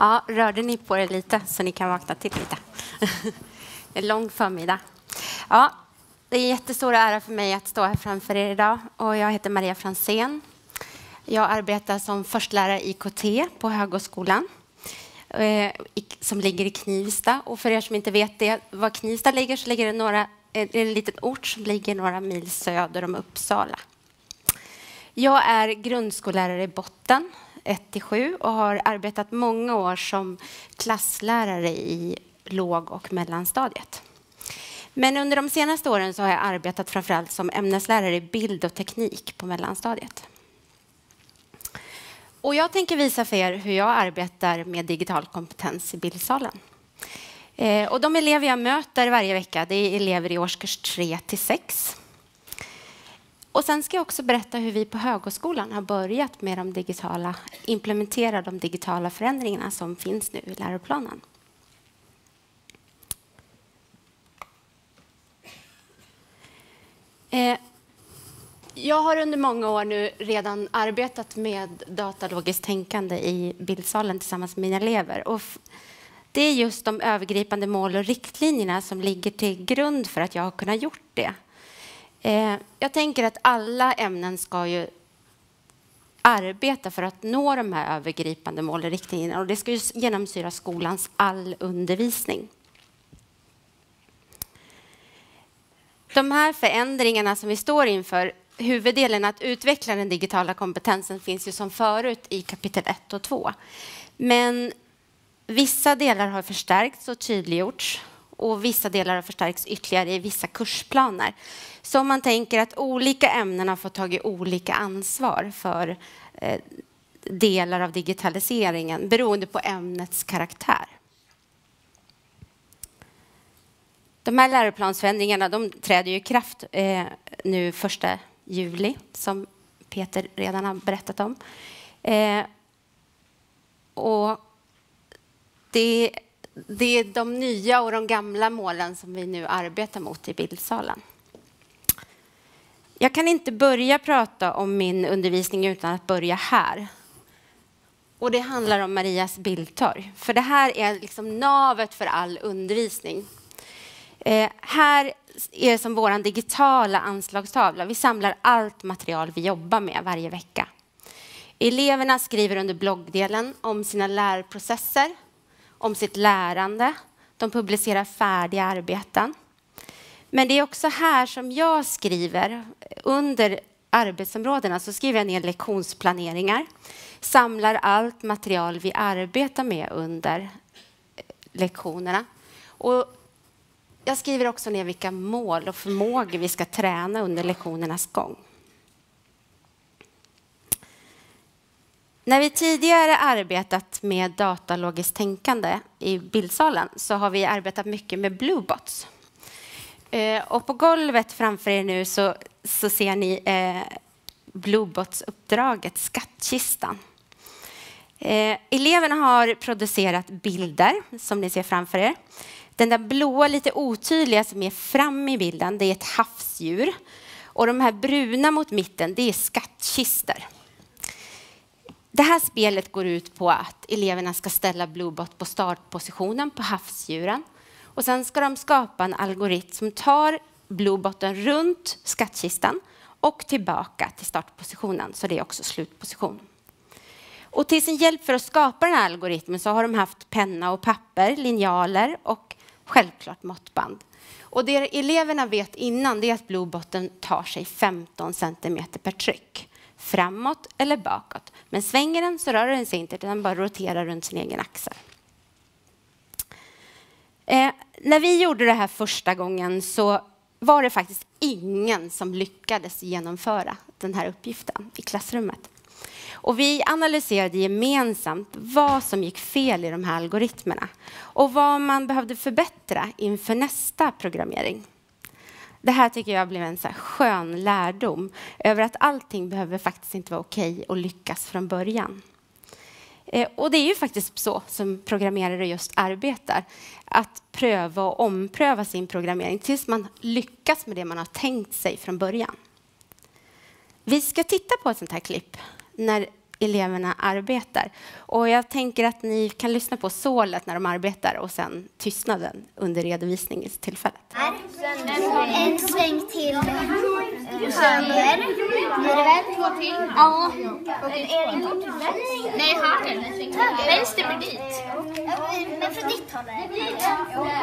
Ja, rörde ni på er lite så ni kan vakna till lite? en lång förmiddag. Ja, det är en jättestor ära för mig att stå här framför er idag och jag heter Maria Fransén. Jag arbetar som förstelärare i IKT på Högskolan eh, som ligger i Knivsta. Och för er som inte vet det, var Knivsta ligger så ligger det några, eh, en liten ort som ligger några mil söder om Uppsala. Jag är grundskollärare i botten 1-7 och har arbetat många år som klasslärare i låg och mellanstadiet. Men under de senaste åren så har jag arbetat framförallt som ämneslärare i bild och teknik på mellanstadiet. Och jag tänker visa för er hur jag arbetar med digital kompetens i bildsalen. Eh, och de elever jag möter varje vecka det är elever i årskurs 3 till 6. Och sen ska jag också berätta hur vi på Högskolan har börjat med de digitala, implementera de digitala förändringarna som finns nu i läroplanen. Eh, jag har under många år nu redan arbetat med datalogiskt tänkande i bildsalen tillsammans med mina elever. Och det är just de övergripande mål och riktlinjerna som ligger till grund för att jag har kunnat gjort det. Eh, jag tänker att alla ämnen ska ju arbeta för att nå de här övergripande mål och riktlinjerna och det ska ju genomsyra skolans all undervisning. De här förändringarna som vi står inför, huvuddelen att utveckla den digitala kompetensen finns ju som förut i kapitel 1 och 2. Men vissa delar har förstärkts och tydliggjorts och vissa delar har förstärkts ytterligare i vissa kursplaner. Så om man tänker att olika ämnen har fått tagit olika ansvar för eh, delar av digitaliseringen beroende på ämnets karaktär. De här läroplansförändringarna de träder i kraft eh, nu 1 juli, som Peter redan har berättat om. Eh, och det, det är de nya och de gamla målen som vi nu arbetar mot i bildsalen. Jag kan inte börja prata om min undervisning utan att börja här. Och det handlar om Marias bildtorg. För det här är liksom navet för all undervisning. Eh, här är som vår digitala anslagstavla. Vi samlar allt material vi jobbar med varje vecka. Eleverna skriver under bloggdelen om sina lärprocesser, om sitt lärande. De publicerar färdiga arbeten. Men det är också här som jag skriver, under arbetsområdena, så skriver jag ner lektionsplaneringar, samlar allt material vi arbetar med under eh, lektionerna. Och jag skriver också ner vilka mål och förmågor vi ska träna under lektionernas gång. När vi tidigare arbetat med datalogiskt tänkande i bildsalen så har vi arbetat mycket med Bluebots. Eh, och på golvet framför er nu så, så ser ni eh, Bluebots-uppdraget Skattkistan. Eh, eleverna har producerat bilder som ni ser framför er. Den där blåa, lite otydliga som är fram i bilden, det är ett havsdjur. Och de här bruna mot mitten, det är skattkistor. Det här spelet går ut på att eleverna ska ställa Bluebot på startpositionen på havsdjuren. Och sen ska de skapa en algoritm som tar Bluebotten runt skattkistan och tillbaka till startpositionen, så det är också slutposition. Och till sin hjälp för att skapa den här algoritmen så har de haft penna och papper, linjaler och självklart måttband. Och det eleverna vet innan det är att Bluebotten tar sig 15 centimeter per tryck framåt eller bakåt. Men svänger den så rör den sig inte, den bara roterar runt sin egen axel. Eh, när vi gjorde det här första gången så var det faktiskt ingen som lyckades genomföra den här uppgiften i klassrummet. Och vi analyserade gemensamt vad som gick fel i de här algoritmerna och vad man behövde förbättra inför nästa programmering. Det här tycker jag blev en så skön lärdom över att allting behöver faktiskt inte vara okej och lyckas från början. Eh, och det är ju faktiskt så som programmerare just arbetar. Att pröva och ompröva sin programmering tills man lyckas med det man har tänkt sig från början. Vi ska titta på ett sånt här klipp när eleverna arbetar. Och jag tänker att ni kan lyssna på sålet när de arbetar och sen tystnaden under redovisningstillfället. En sväng till höger. Blir det väl? Två till? Ja. Nej, höger. Vänster blir dit. Men från ditt håll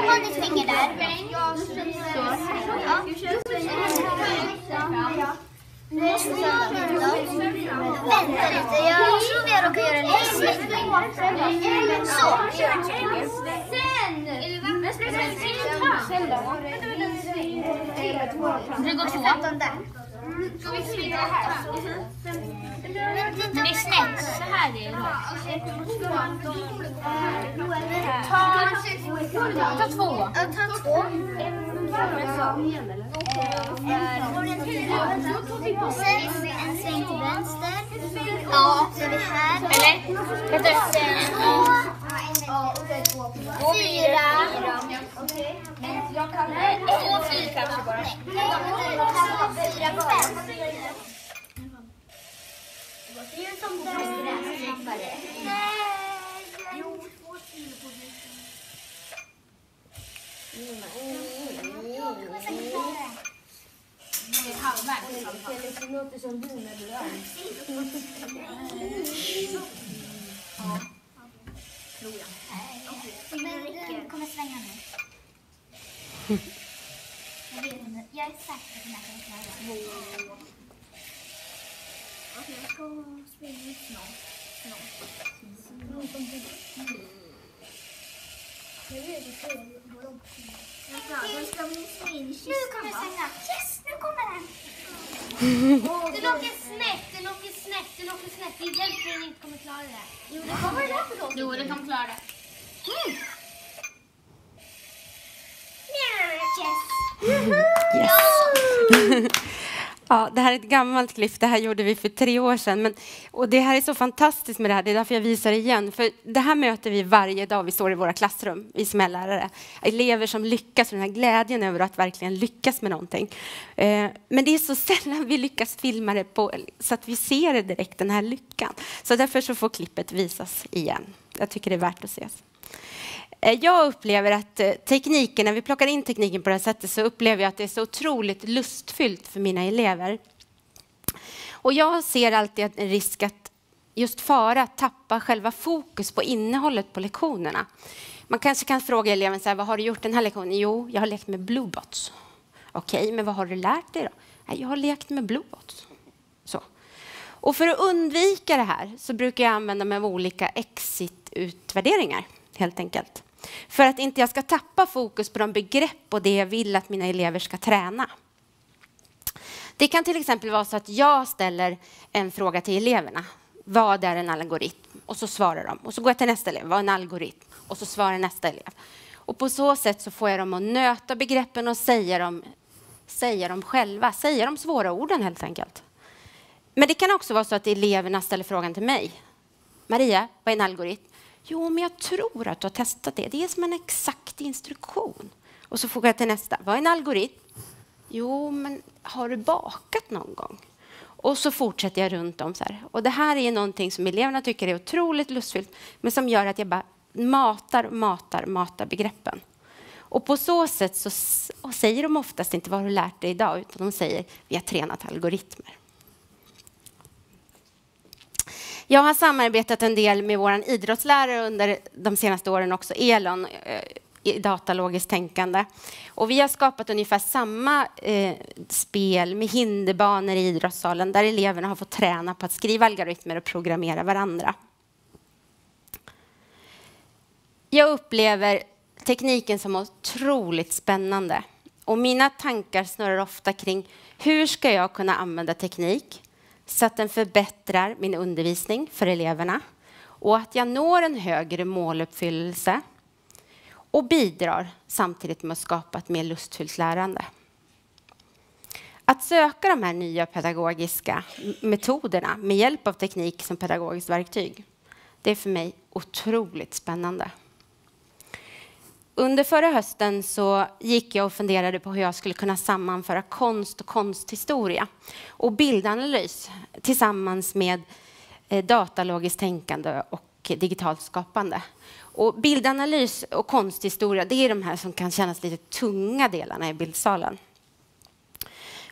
Håll ditt finger där. Vänta lite, jag tror vi har råkat göra lite snett. Så. Det går två. Det är snett. Så här är det. Ta, ta två. Ta två. En sväng till vänster. Ja. Så är vi här. Eller? Vänta. Två. Fyra. Två, fyra kanske bara. Fyra, fem. Det är som snabbare. Nej. Jo. två kommer på det. Är halvvägs. Det låter som du när du är. Ja. Tror jag. Men du kommer svänga nu. Jag vet inte. Jag är säker på att den här kommer klara det. Okej, jag ska springa snart. snart. Jag vet inte nu kommer svänga. Yes, nu kommer den. Det låter snett, det låter snett, det låter snett. Det därför den inte kommer klara det. Jo, det kommer det? Jo, den kommer klara det. Mm. Yes. yes. Ja, det här är ett gammalt klipp. Det här gjorde vi för tre år sedan. Men, och det här är så fantastiskt med det här. Det är därför jag visar det igen. För det här möter vi varje dag. Vi står i våra klassrum, vi som är lärare. Elever som lyckas, den här glädjen över att verkligen lyckas med någonting. Eh, men det är så sällan vi lyckas filma det på, så att vi ser det direkt, den här lyckan. Så därför så får klippet visas igen. Jag tycker det är värt att ses. Eh, jag upplever att eh, tekniken, när vi plockar in tekniken på det här sättet så upplever jag att det är så otroligt lustfyllt för mina elever. Och jag ser alltid en risk att just fara att tappa själva fokus på innehållet på lektionerna. Man kanske kan fråga eleven så här, vad har du gjort den här lektionen? Jo, jag har lekt med bluebots. Okej, okay, men vad har du lärt dig då? Jag har lekt med bluebots. Så. Och för att undvika det här så brukar jag använda mig av olika exit-utvärderingar helt enkelt. För att inte jag ska tappa fokus på de begrepp och det jag vill att mina elever ska träna. Det kan till exempel vara så att jag ställer en fråga till eleverna. Vad är en algoritm? Och så svarar de. Och så går jag till nästa elev. Vad är en algoritm? Och så svarar nästa elev. Och på så sätt så får jag dem att nöta begreppen och säga dem, säga dem själva. Säga de svåra orden helt enkelt. Men det kan också vara så att eleverna ställer frågan till mig. Maria, vad är en algoritm? Jo, men jag tror att du har testat det. Det är som en exakt instruktion. Och så frågar jag till nästa. Vad är en algoritm? Jo, men har du bakat någon gång? Och så fortsätter jag runt om så här. Och det här är någonting som eleverna tycker är otroligt lustfyllt, men som gör att jag bara matar, matar, matar begreppen. Och på så sätt så säger de oftast inte vad har du lärt dig idag, utan de säger vi har tränat algoritmer. Jag har samarbetat en del med vår idrottslärare under de senaste åren också, Elon, eh, i datalogiskt tänkande. Och vi har skapat ungefär samma eh, spel med hinderbanor i idrottssalen där eleverna har fått träna på att skriva algoritmer och programmera varandra. Jag upplever tekniken som otroligt spännande. Och mina tankar snurrar ofta kring hur ska jag kunna använda teknik så att den förbättrar min undervisning för eleverna och att jag når en högre måluppfyllelse och bidrar samtidigt med att skapa ett mer lustfyllt lärande. Att söka de här nya pedagogiska metoderna med hjälp av teknik som pedagogiskt verktyg, det är för mig otroligt spännande. Under förra hösten så gick jag och funderade på hur jag skulle kunna sammanföra konst och konsthistoria och bildanalys tillsammans med eh, datalogiskt tänkande och digitalt skapande. Och bildanalys och konsthistoria, det är de här som kan kännas lite tunga delarna i bildsalen.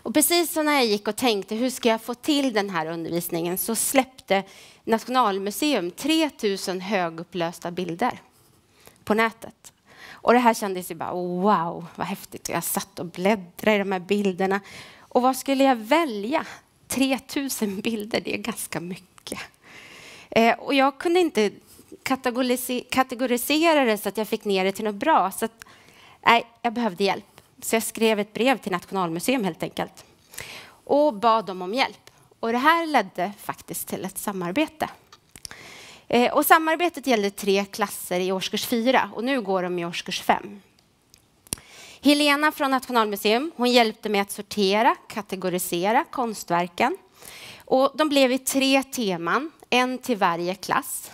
Och precis som när jag gick och tänkte hur ska jag få till den här undervisningen så släppte Nationalmuseum 3000 högupplösta bilder på nätet. Och det här kändes ju bara wow, vad häftigt. Jag satt och bläddrade i de här bilderna. Och vad skulle jag välja? 3000 bilder, det är ganska mycket. Eh, och jag kunde inte kategorisera det så att jag fick ner det till något bra. Så att, nej, jag behövde hjälp. Så jag skrev ett brev till Nationalmuseum helt enkelt och bad dem om hjälp. Och det här ledde faktiskt till ett samarbete. Eh, och samarbetet gällde tre klasser i årskurs fyra och nu går de i årskurs fem. Helena från Nationalmuseum hon hjälpte mig att sortera, kategorisera konstverken. Och de blev i tre teman, en till varje klass.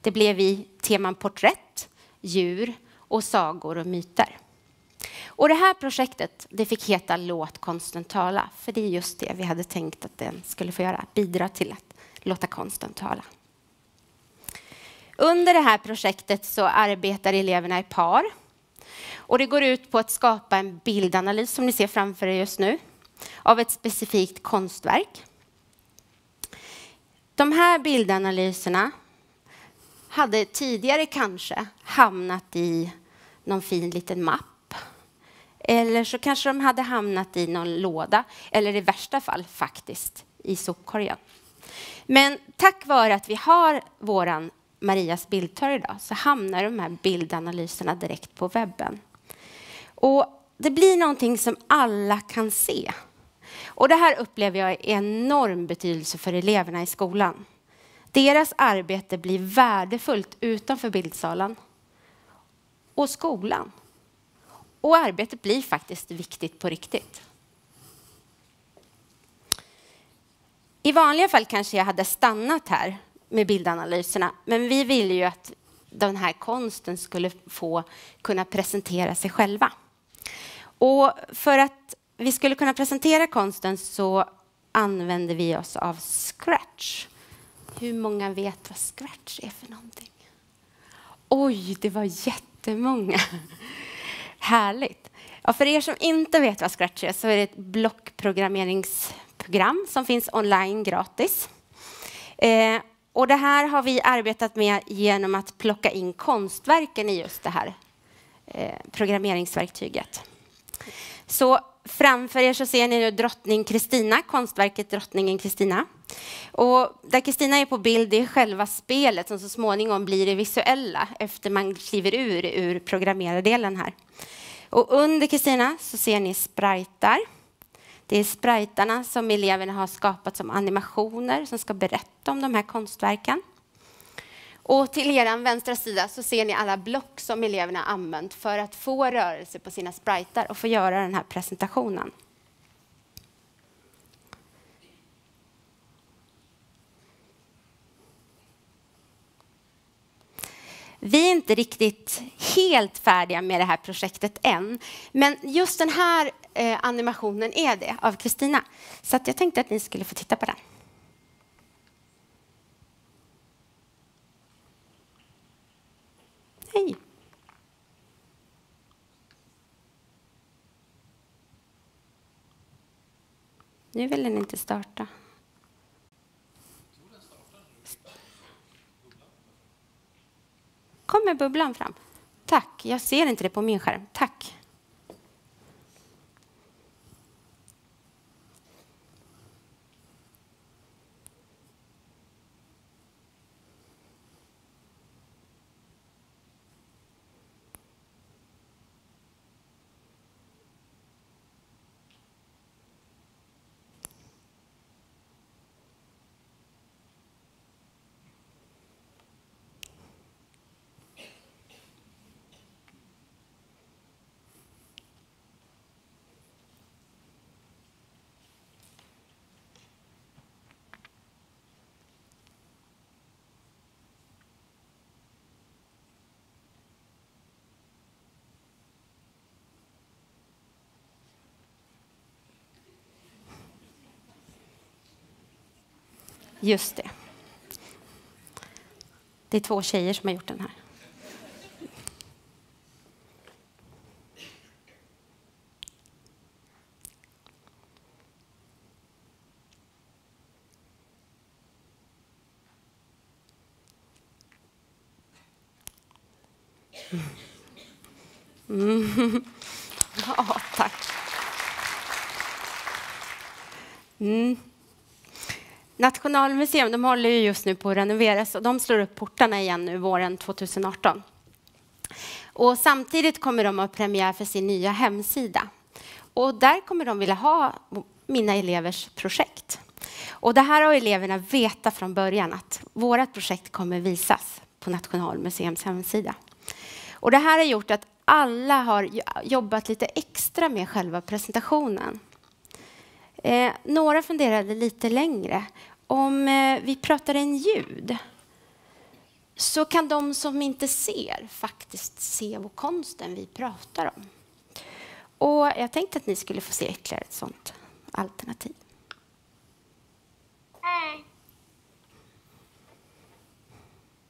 Det blev i teman porträtt, djur och sagor och myter. Och det här projektet det fick heta Låt konsten tala, för det är just det vi hade tänkt att den skulle få göra, bidra till att låta konsten tala. Under det här projektet så arbetar eleverna i par. Och det går ut på att skapa en bildanalys, som ni ser framför er just nu, av ett specifikt konstverk. De här bildanalyserna hade tidigare kanske hamnat i någon fin liten mapp eller så kanske de hade hamnat i någon låda, eller i värsta fall faktiskt i sopkorgen. Men tack vare att vi har vår... Marias bildtorg idag så hamnar de här bildanalyserna direkt på webben. Och det blir någonting som alla kan se. Och det här upplever jag är enorm betydelse för eleverna i skolan. Deras arbete blir värdefullt utanför bildsalen. Och skolan och arbetet blir faktiskt viktigt på riktigt. I vanliga fall kanske jag hade stannat här med bildanalyserna, men vi ville ju att den här konsten skulle få kunna presentera sig själva. Och för att vi skulle kunna presentera konsten så använde vi oss av Scratch. Hur många vet vad Scratch är för någonting? Oj, det var jättemånga. Härligt. Ja, för er som inte vet vad Scratch är så är det ett blockprogrammeringsprogram som finns online gratis. Eh, och det här har vi arbetat med genom att plocka in konstverken i just det här eh, programmeringsverktyget. Så framför er så ser ni nu drottning Kristina, konstverket Drottningen Kristina. Och där Kristina är på bild, det är själva spelet som så småningom blir det visuella efter man kliver ur, ur programmerardelen här. Och under Kristina så ser ni spritar. Det är spritarna som eleverna har skapat som animationer som ska berätta om de här konstverken. Och till er vänstra sida så ser ni alla block som eleverna använt för att få rörelse på sina spritar och få göra den här presentationen. Vi är inte riktigt helt färdiga med det här projektet än, men just den här eh, animationen är det av Kristina. Så att jag tänkte att ni skulle få titta på den. Hej! Nu vill den inte starta. Kommer bubblan fram? Tack, jag ser inte det på min skärm. Tack. Just det. Det är två tjejer som har gjort den här. Nationalmuseum de håller ju just nu på att renoveras och de slår upp portarna igen nu våren 2018. Och samtidigt kommer de att ha premiär för sin nya hemsida. Och där kommer de vilja ha mina elevers projekt. Och det här har eleverna vetat från början att vårt projekt kommer visas på Nationalmuseums hemsida. Och det här har gjort att alla har jobbat lite extra med själva presentationen. Eh, några funderade lite längre. Om eh, vi pratar en ljud så kan de som inte ser faktiskt se vad konsten vi pratar om. Och jag tänkte att ni skulle få se ytterligare ett sånt alternativ. Hej!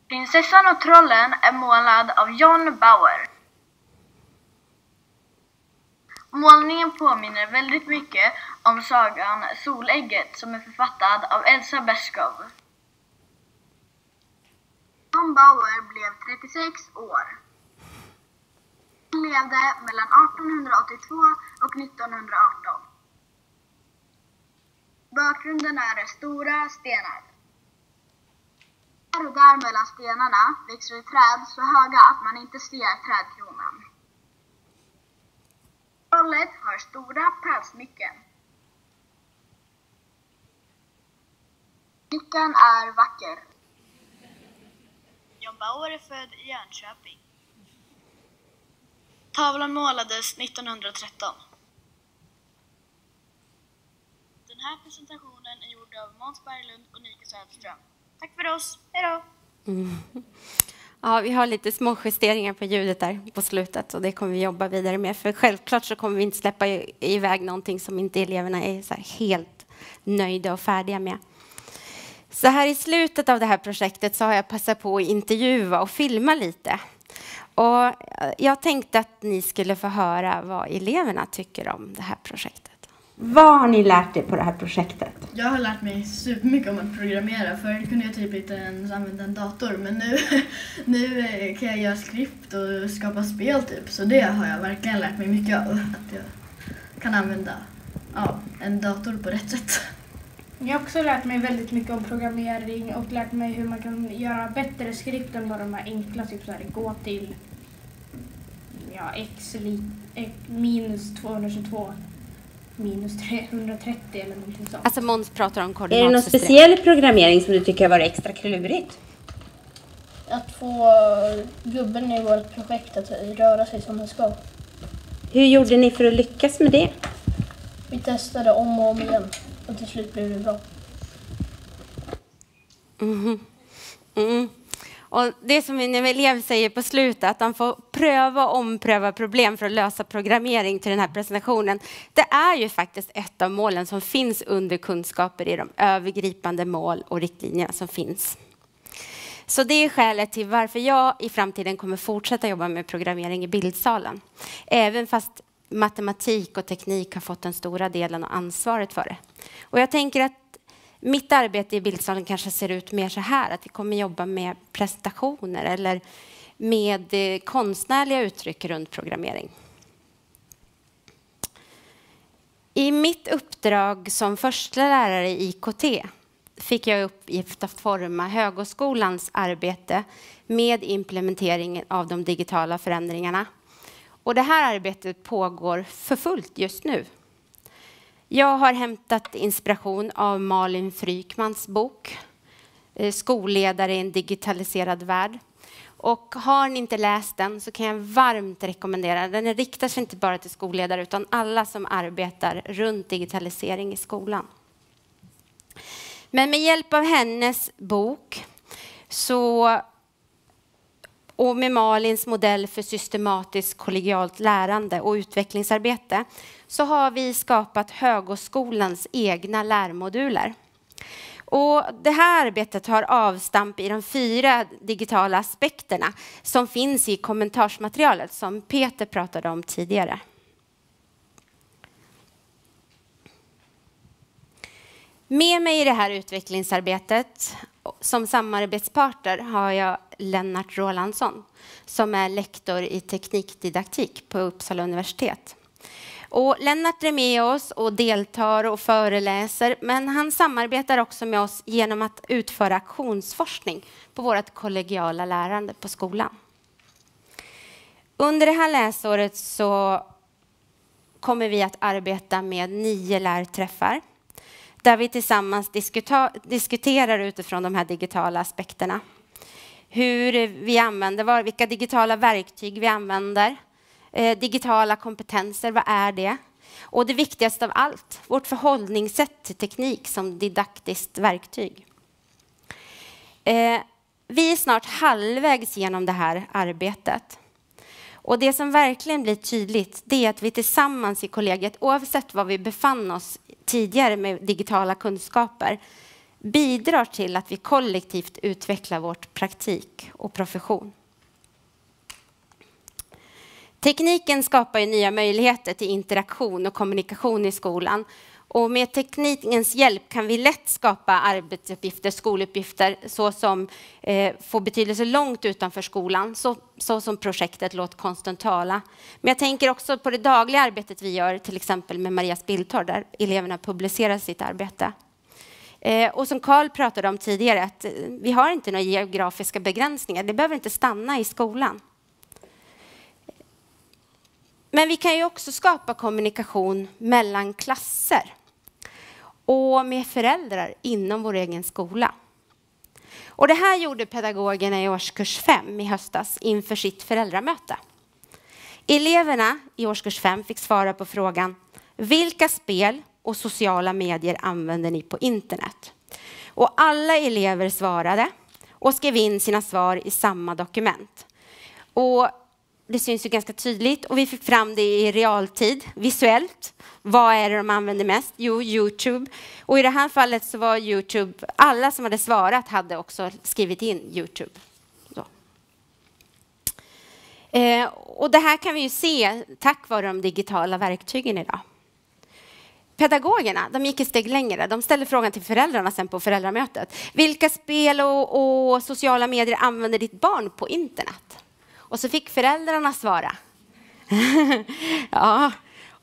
Prinsessan och trollen är målad av John Bauer. Målningen påminner väldigt mycket om sagan Solägget som är författad av Elsa Beskow. John Bauer blev 36 år. Han levde mellan 1882 och 1918. Bakgrunden är stora stenar. Här och där mellan stenarna växer det träd så höga att man inte ser trädkronorna. Trollet har stora pälsmycken. Smycken är vacker. John Bauer är född i Jönköping. Tavlan målades 1913. Den här presentationen är gjord av Måns Berglund och Nika Söderström. Tack för oss, hejdå! Mm. Ja, vi har lite små justeringar på ljudet där på slutet och det kommer vi jobba vidare med. För självklart så kommer vi inte släppa iväg någonting som inte eleverna är så helt nöjda och färdiga med. Så här i slutet av det här projektet så har jag passat på att intervjua och filma lite. Och jag tänkte att ni skulle få höra vad eleverna tycker om det här projektet. Vad har ni lärt er på det här projektet? Jag har lärt mig supermycket om att programmera. Förut kunde jag typ inte ens använda en dator men nu, nu kan jag göra skript och skapa spel typ. Så det har jag verkligen lärt mig mycket av. Att jag kan använda ja, en dator på rätt sätt. Jag har också lärt mig väldigt mycket om programmering och lärt mig hur man kan göra bättre skript än bara de här enkla, typ så här, gå till ja, x minus 222 minus 330 eller någonting sånt. Alltså Måns pratar om koordinatsystem. Är det någon speciell programmering som du tycker har varit extra klurigt? Att få gubben i vårt projekt att röra sig som den ska. Hur gjorde ni för att lyckas med det? Vi testade om och om igen och till slut blev det bra. Mm. Mm. Och det som en elev säger på slutet, att han får pröva och ompröva problem för att lösa programmering till den här presentationen, det är ju faktiskt ett av målen som finns under kunskaper i de övergripande mål och riktlinjerna som finns. Så det är skälet till varför jag i framtiden kommer fortsätta jobba med programmering i bildsalen. Även fast matematik och teknik har fått den stora delen av ansvaret för det. Och jag tänker att mitt arbete i bildsalen kanske ser ut mer så här, att vi kommer jobba med prestationer eller med eh, konstnärliga uttryck runt programmering. I mitt uppdrag som första lärare i IKT fick jag uppgift att forma högskolans arbete med implementeringen av de digitala förändringarna. Och det här arbetet pågår för fullt just nu. Jag har hämtat inspiration av Malin Frykmans bok eh, Skolledare i en digitaliserad värld. Och har ni inte läst den så kan jag varmt rekommendera den. Den riktar sig inte bara till skolledare utan alla som arbetar runt digitalisering i skolan. Men med hjälp av hennes bok så och med Malins modell för systematiskt kollegialt lärande och utvecklingsarbete så har vi skapat Högoskolans egna lärmoduler. Och det här arbetet har avstamp i de fyra digitala aspekterna som finns i kommentarsmaterialet som Peter pratade om tidigare. Med mig i det här utvecklingsarbetet som samarbetspartner har jag Lennart Rolandsson som är lektor i teknikdidaktik på Uppsala universitet. Och Lennart är med oss och deltar och föreläser men han samarbetar också med oss genom att utföra aktionsforskning på vårt kollegiala lärande på skolan. Under det här läsåret så kommer vi att arbeta med nio lärträffar där vi tillsammans diskuterar utifrån de här digitala aspekterna. Hur vi använder, vilka digitala verktyg vi använder, eh, digitala kompetenser, vad är det? Och det viktigaste av allt, vårt förhållningssätt till teknik som didaktiskt verktyg. Eh, vi är snart halvvägs genom det här arbetet. Och det som verkligen blir tydligt det är att vi tillsammans i kollegiet, oavsett var vi befann oss tidigare med digitala kunskaper, bidrar till att vi kollektivt utvecklar vårt praktik och profession. Tekniken skapar ju nya möjligheter till interaktion och kommunikation i skolan. Och med teknikens hjälp kan vi lätt skapa arbetsuppgifter, skoluppgifter, såsom eh, får betydelse långt utanför skolan, så, som projektet Låt konsten tala. Men jag tänker också på det dagliga arbetet vi gör, till exempel med Marias bildtorg, där eleverna publicerar sitt arbete. Eh, och som Karl pratade om tidigare, att eh, vi har inte några geografiska begränsningar. Det behöver inte stanna i skolan. Men vi kan ju också skapa kommunikation mellan klasser och med föräldrar inom vår egen skola. Och det här gjorde pedagogerna i årskurs 5 i höstas inför sitt föräldramöte. Eleverna i årskurs 5 fick svara på frågan vilka spel och sociala medier använder ni på internet? Och alla elever svarade och skrev in sina svar i samma dokument. Och det syns ju ganska tydligt och vi fick fram det i realtid, visuellt. Vad är det de använder mest? Jo, Youtube. Och i det här fallet så var Youtube, alla som hade svarat hade också skrivit in Youtube. Eh, och det här kan vi ju se tack vare de digitala verktygen idag. Pedagogerna de gick ett steg längre. De ställde frågan till föräldrarna sen på föräldramötet. Vilka spel och, och sociala medier använder ditt barn på internet? Och så fick föräldrarna svara. ja.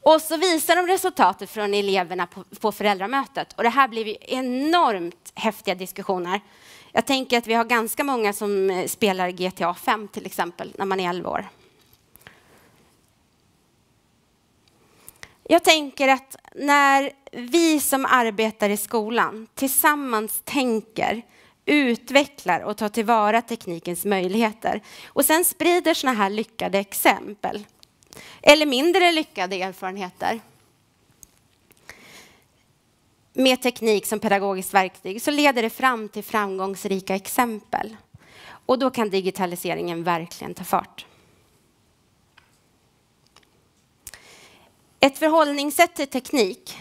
Och så visar de resultatet från eleverna på, på föräldramötet. Och det här blev enormt häftiga diskussioner. Jag tänker att vi har ganska många som eh, spelar GTA 5 till exempel, när man är 11 år. Jag tänker att när vi som arbetar i skolan tillsammans tänker utvecklar och tar tillvara teknikens möjligheter och sen sprider sådana här lyckade exempel eller mindre lyckade erfarenheter med teknik som pedagogiskt verktyg så leder det fram till framgångsrika exempel. Och då kan digitaliseringen verkligen ta fart. Ett förhållningssätt till teknik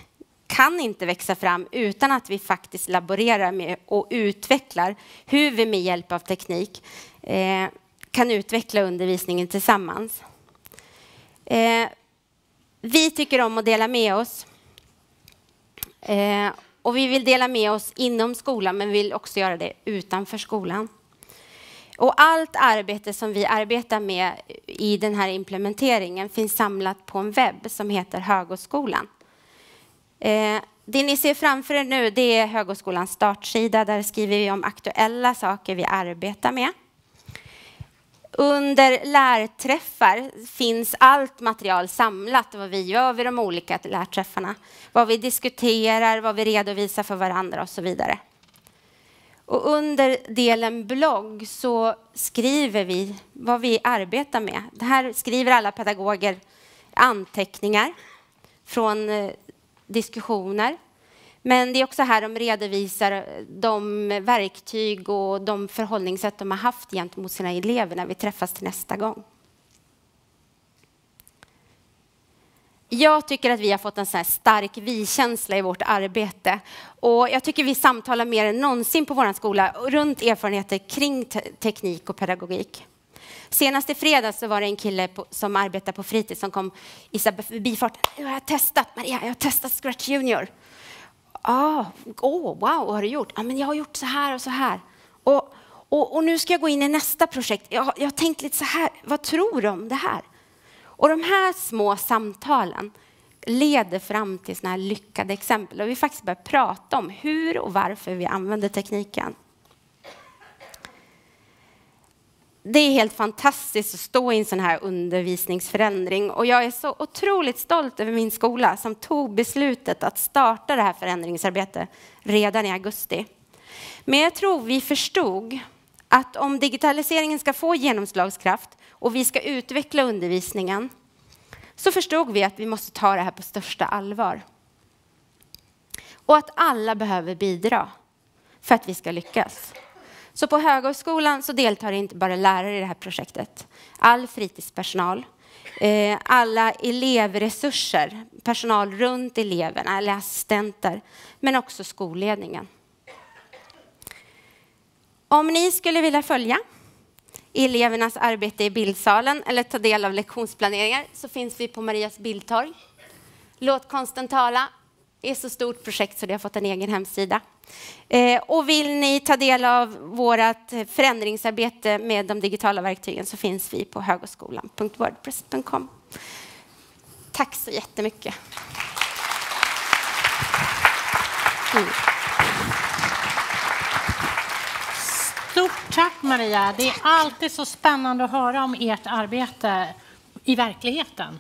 kan inte växa fram utan att vi faktiskt laborerar med och utvecklar hur vi med hjälp av teknik eh, kan utveckla undervisningen tillsammans. Eh, vi tycker om att dela med oss. Eh, och vi vill dela med oss inom skolan, men vi vill också göra det utanför skolan. Och allt arbete som vi arbetar med i den här implementeringen finns samlat på en webb som heter Högskolan. Eh, det ni ser framför er nu det är Högskolans startsida. Där skriver vi om aktuella saker vi arbetar med. Under lärträffar finns allt material samlat, vad vi gör vid de olika lärträffarna. Vad vi diskuterar, vad vi redovisar för varandra och så vidare. Och under delen blogg så skriver vi vad vi arbetar med. Det här skriver alla pedagoger anteckningar från eh, diskussioner. Men det är också här de redovisar eh, de verktyg och de förhållningssätt de har haft gentemot sina elever när vi träffas till nästa gång. Jag tycker att vi har fått en sån stark vi-känsla i vårt arbete. Och jag tycker vi samtalar mer än någonsin på vår skola runt erfarenheter kring te teknik och pedagogik. Senast i fredags så var det en kille på, som arbetar på fritids som kom i förbifarten. Jag har testat, Maria, jag har testat Scratch Junior. Ah, oh, wow, vad har du gjort? Ah, men jag har gjort så här och så här. Och, och, och nu ska jag gå in i nästa projekt. Jag, jag har tänkt lite så här, vad tror du om det här? Och de här små samtalen leder fram till sådana här lyckade exempel och vi faktiskt börjar prata om hur och varför vi använder tekniken. Det är helt fantastiskt att stå i en sån här undervisningsförändring och jag är så otroligt stolt över min skola som tog beslutet att starta det här förändringsarbetet redan i augusti. Men jag tror vi förstod att om digitaliseringen ska få genomslagskraft och vi ska utveckla undervisningen så förstod vi att vi måste ta det här på största allvar. Och att alla behöver bidra för att vi ska lyckas. Så på Högskolan så deltar inte bara lärare i det här projektet. All fritidspersonal, eh, alla elevresurser, personal runt eleverna, eller assistenter, men också skolledningen. Om ni skulle vilja följa elevernas arbete i bildsalen eller ta del av lektionsplaneringar så finns vi på Marias bildtorg. Låt konsten tala är ett så stort projekt så det har fått en egen hemsida. Eh, och vill ni ta del av vårt förändringsarbete med de digitala verktygen så finns vi på högskolan.wordpress.com. Tack så jättemycket. Mm. Stort tack Maria. Det är alltid så spännande att höra om ert arbete i verkligheten.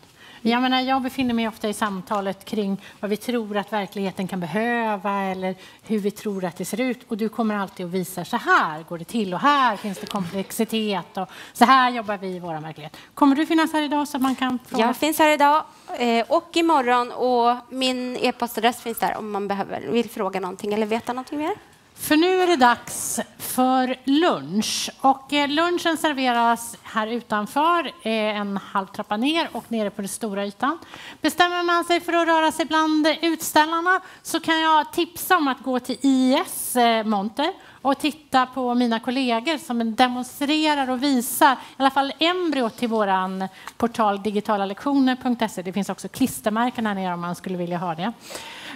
Jag, menar, jag befinner mig ofta i samtalet kring vad vi tror att verkligheten kan behöva eller hur vi tror att det ser ut. Och du kommer alltid att visa så här går det till och här finns det komplexitet och så här jobbar vi i vår verklighet. Kommer du finnas här idag så man kan fråga? Jag finns här idag eh, och imorgon och min e-postadress finns där om man behöver, vill fråga någonting eller veta någonting mer. För nu är det dags för lunch. Och eh, lunchen serveras här utanför, eh, en halv trappa ner och nere på den stora ytan. Bestämmer man sig för att röra sig bland utställarna så kan jag tipsa om att gå till IS eh, monter och titta på mina kollegor som demonstrerar och visar i alla fall embryot till vår portal digitalalektioner.se. Det finns också klistermärken här nere om man skulle vilja ha det.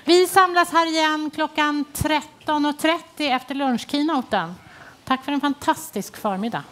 Vi samlas här igen klockan 13.30 efter lunchkeynoten. Tack för en fantastisk förmiddag.